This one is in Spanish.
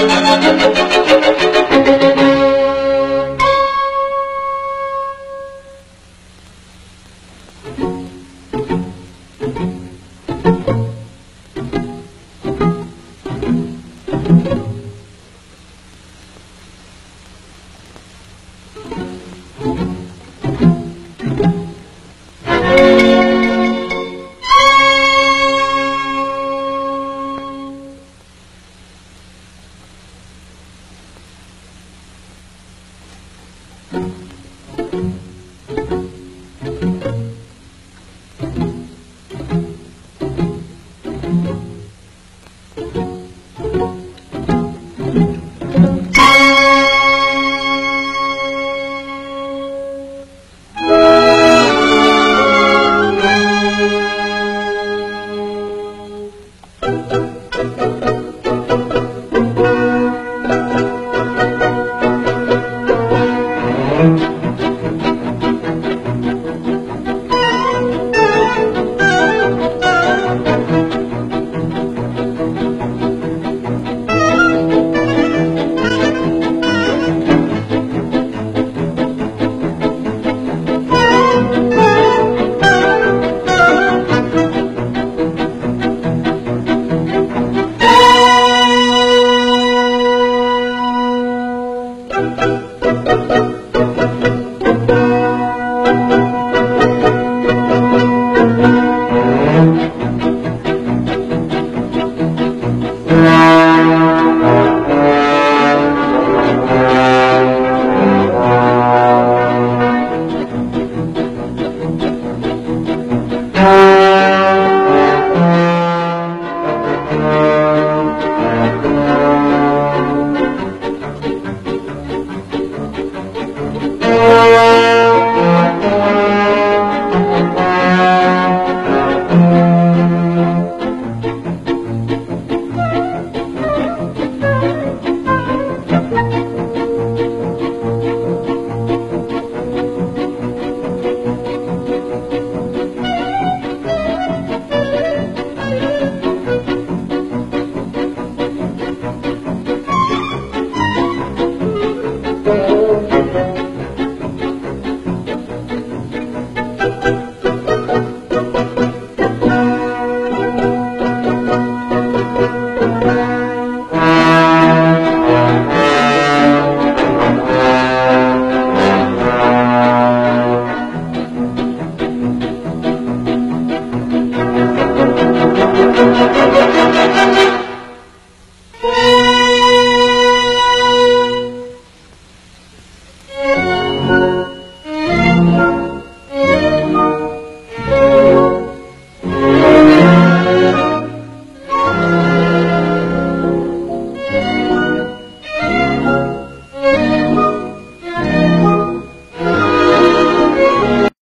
Thank